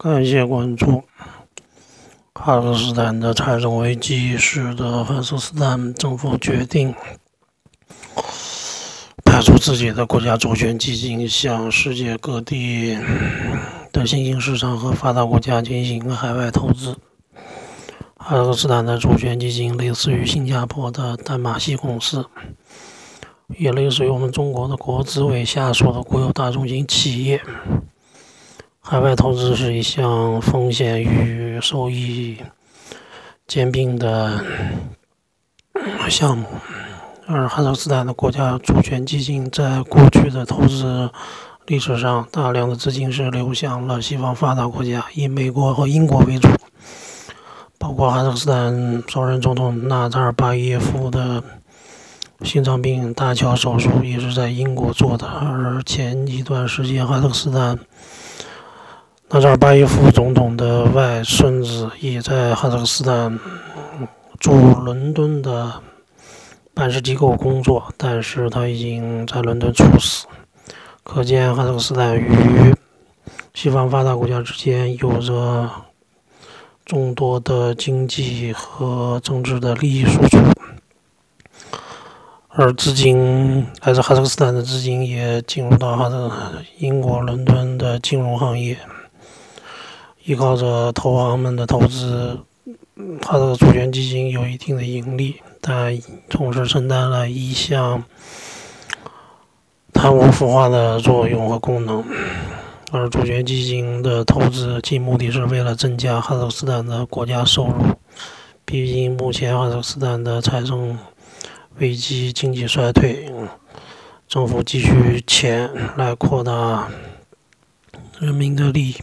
感谢关注。哈萨克斯坦的财政危机使得哈萨克斯坦政府决定派出自己的国家主权基金，向世界各地的新兴市场和发达国家进行海外投资。哈萨克斯坦的主权基金类似于新加坡的淡马锡公司，也类似于我们中国的国资委下属的国有大中型企业。海外投资是一项风险与收益兼并的项目，而哈萨克斯坦的国家主权基金在过去的投资历史上，大量的资金是流向了西方发达国家，以美国和英国为主，包括哈萨克斯坦首任总统纳扎尔巴耶夫的心脏病搭桥手术也是在英国做的，而前一段时间哈萨克斯坦。纳扎尔巴耶夫总统的外孙子也在哈萨克斯坦驻伦敦的办事机构工作，但是他已经在伦敦猝死。可见，哈萨克斯坦与西方发达国家之间有着众多的经济和政治的利益输出，而资金来自哈萨克斯坦的资金也进入到哈萨英国伦敦的金融行业。依靠着投行们的投资，它的主权基金有一定的盈利，但同时承担了一项贪污腐化的作用和功能。而主权基金的投资其目的是为了增加哈萨克斯坦的国家收入。毕竟目前哈萨克斯坦的财政危机、经济衰退，政府急需钱来扩大人民的利益。